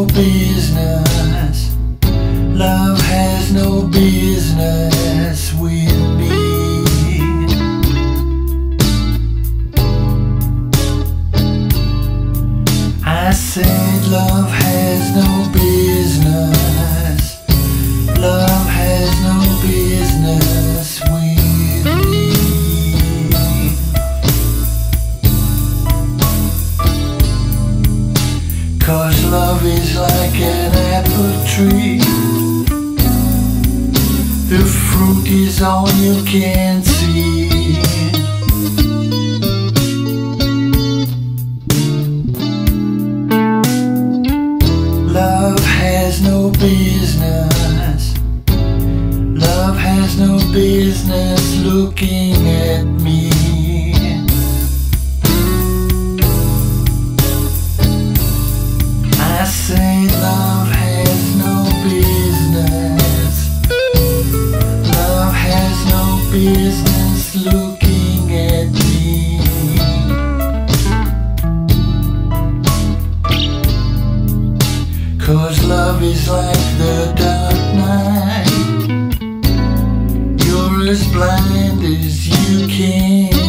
no business. Love has no business with me. I said love has no business. Tree. The fruit is all you can see. Love has no business. Love has no business looking at me. Business looking at me. Cause love is like the dark night. You're as blind as you can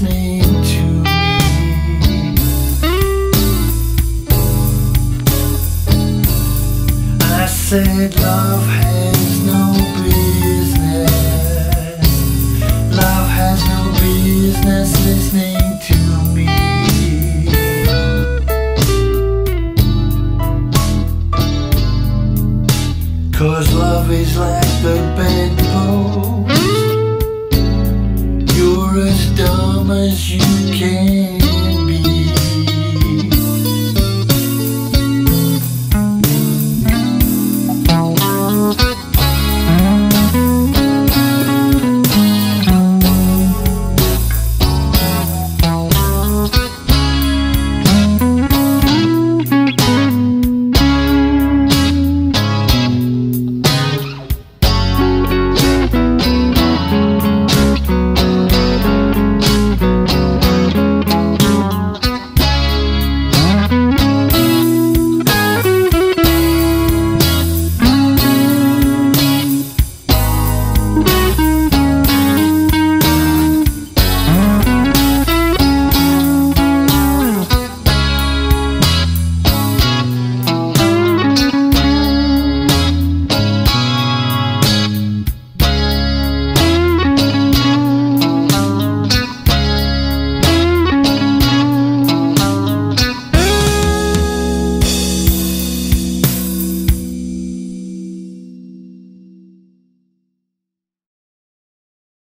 listening to me. I said love has no business. Love has no business listening to me. Cause love is like the bedpost. As dumb as you can